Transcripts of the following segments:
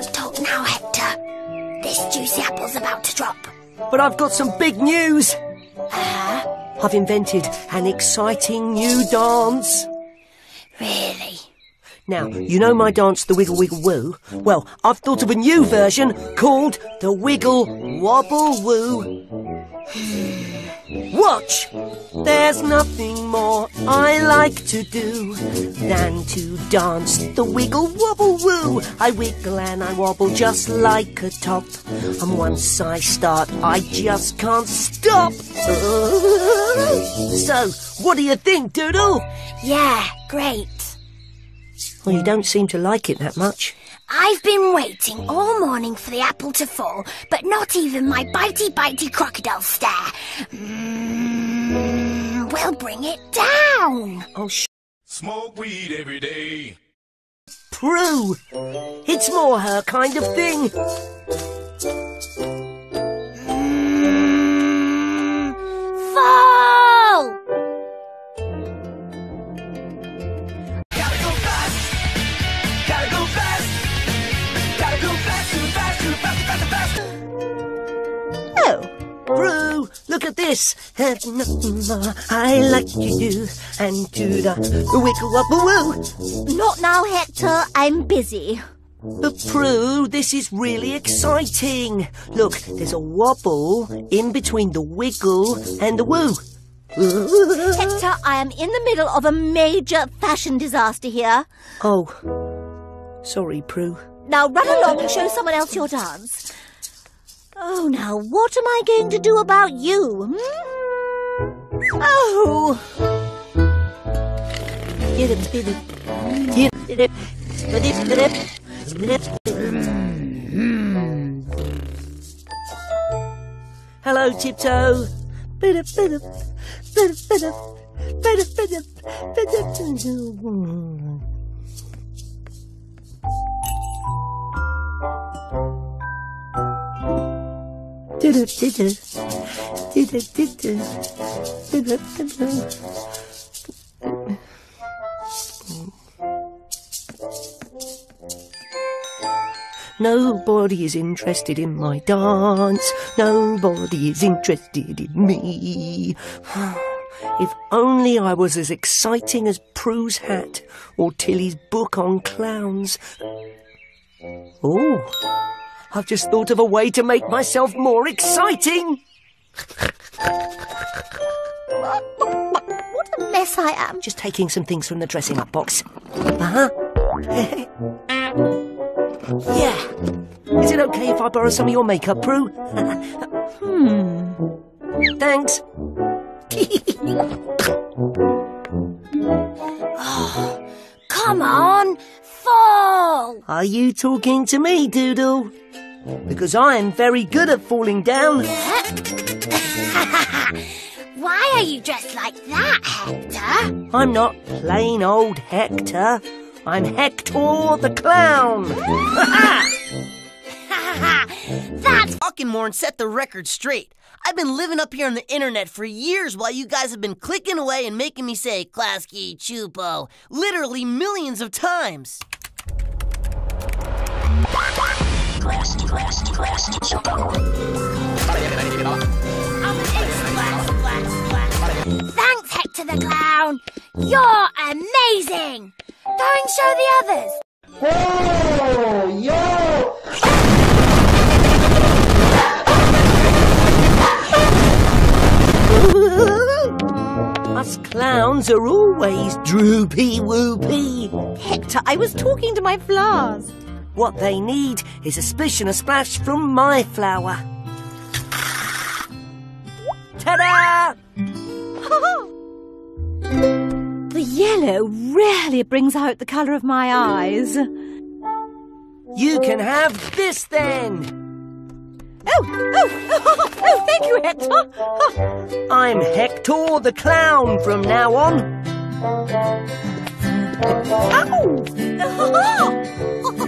can't talk now, Hector. This juicy apple's about to drop. But I've got some big news. Uh, I've invented an exciting new dance. really? Now, mm-hmm. you know my mm-hmm. dance, the Wiggle Wiggle Woo? Mm-hmm. Well, I've thought of a new version called the Wiggle Wobble Woo. Watch! There's nothing more I like to do than to dance the Wiggle Wobble Woo. I wiggle and I wobble just like a top. And once I start, I just can't stop. So, what do you think, Doodle? Yeah, great. Well, you don't seem to like it that much. I've been waiting all morning for the apple to fall, but not even my bitey bitey crocodile stare. Mm, will bring it down. Oh, sh- Smoke weed every day. Prue! It's more her kind of thing. Look at this. I like you do and do the wiggle wobble woo. Not now, Hector. I'm busy. But Prue, this is really exciting. Look, there's a wobble in between the wiggle and the woo. Hector, I am in the middle of a major fashion disaster here. Oh, sorry, Prue. Now run along and show someone else your dance. Oh, now what am I going to do about you? Hmm? Oh! Hello, Tiptoe. Nobody is interested in my dance. Nobody is interested in me. If only I was as exciting as Prue's hat or Tilly's book on clowns. Oh, I've just thought of a way to make myself more exciting. What a mess I am. Just taking some things from the dressing up box. Uh huh. yeah. Is it okay if I borrow some of your makeup, Prue? hmm. Thanks. Come on, fall! Are you talking to me, Doodle? Because I'm very good at falling down. Why are you dressed like that, Hector? I'm not plain old Hector. I'm Hector the Clown. That's talking more and set the record straight. I've been living up here on the internet for years while you guys have been clicking away and making me say Klasky Csupo literally millions of times. Thanks, Hector the Clown. You're amazing. Go and show the others. Us clowns are always droopy whoopy. Hector, I was talking to my flowers. What they need is a splish and a splash from my flower. Ta-da! The yellow really brings out the colour of my eyes. You can have this then. Oh, oh, oh, thank you, Hector. I'm Hector the clown from now on.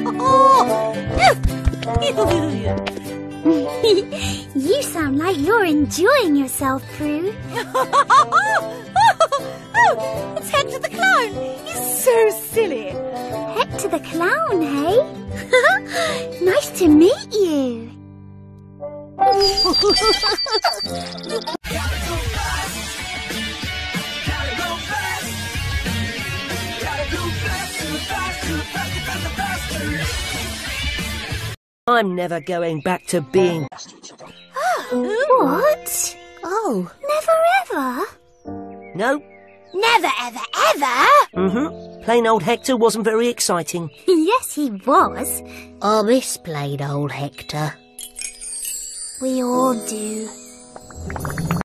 you sound like you're enjoying yourself, Prue. oh, it's Hector the clown. He's so silly. Hector the clown, hey? nice to meet you. Gotta go fast. Gotta go fast, too fast, too fast, too fast. I'm never going back to being. What? Oh, Never ever? No. Never ever ever? Mm-hmm. Plain old Hector wasn't very exciting. yes, he was. I miss plain old Hector. We all do.